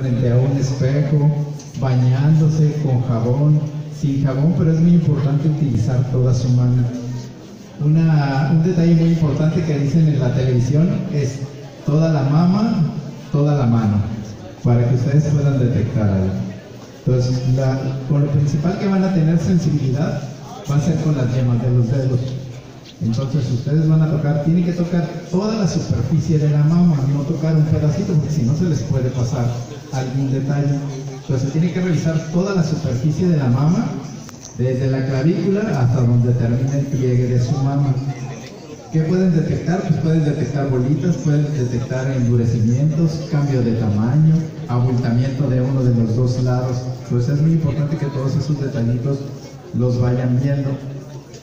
frente a un espejo, bañándose con jabón, sin jabón, pero es muy importante utilizar toda su mano. Una, un detalle muy importante que dicen en la televisión es toda la mama, toda la mano, para que ustedes puedan detectar algo. Entonces, la, con lo principal que van a tener sensibilidad va a ser con las yemas de los dedos. Entonces ustedes van a tocar, tienen que tocar toda la superficie de la mama, no tocar un pedacito porque si no se les puede pasar algún detalle. Entonces se tiene que revisar toda la superficie de la mama, desde la clavícula hasta donde termina el pliegue de su mama. ¿Qué pueden detectar? Pues pueden detectar bolitas, pueden detectar endurecimientos, cambio de tamaño, abultamiento de uno de los dos lados. Pues es muy importante que todos esos detallitos los vayan viendo.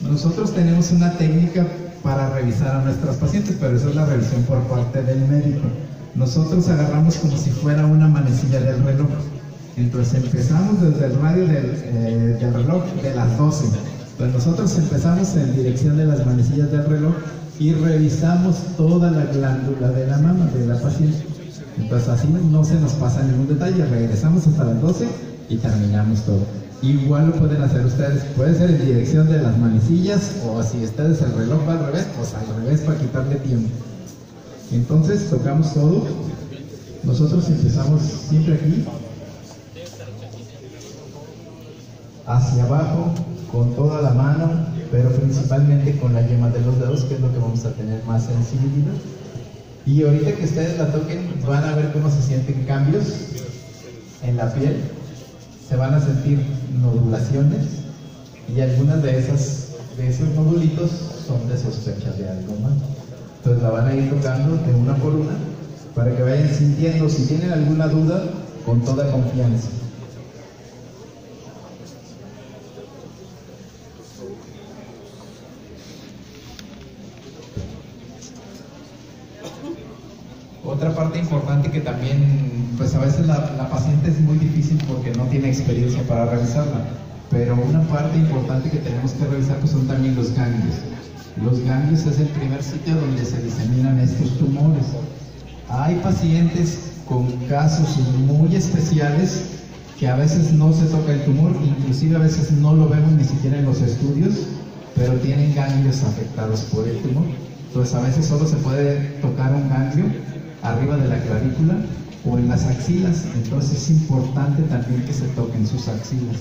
Nosotros tenemos una técnica para revisar a nuestras pacientes, pero esa es la revisión por parte del médico. Nosotros agarramos como si fuera una manecilla del reloj. Entonces empezamos desde el radio del, eh, reloj de las 12. Pues nosotros empezamos en dirección de las manecillas del reloj y revisamos toda la glándula de la mama de la paciente. Entonces así no se nos pasa ningún detalle, regresamos hasta las 12 y terminamos todo. Igual lo pueden hacer ustedes, puede ser en dirección de las manecillas o si ustedes el reloj va al revés, pues al revés para quitarle tiempo. Entonces tocamos todo. Nosotros empezamos siempre aquí, hacia abajo, con toda la mano, pero principalmente con la yema de los dedos, que es lo que vamos a tener más sensibilidad. Y ahorita que ustedes la toquen, van a ver cómo se sienten cambios en la piel se van a sentir nodulaciones y algunas de esas de esos nodulitos son de sospecha de algo más. Entonces la van a ir tocando de una por una para que vayan sintiendo si tienen alguna duda con toda confianza. Otra parte importante que también, pues a veces la, la, paciente es muy difícil porque no tiene experiencia para revisarla, pero una parte importante que tenemos que revisar pues son también los ganglios. Los ganglios es el primer sitio donde se diseminan estos tumores. Hay pacientes con casos muy especiales que a veces no se toca el tumor, inclusive a veces no lo vemos ni siquiera en los estudios, pero tienen ganglios afectados por el tumor. Entonces a veces solo se puede tocar un ganglio arriba de la clavícula o en las axilas, entonces es importante también que se toquen sus axilas.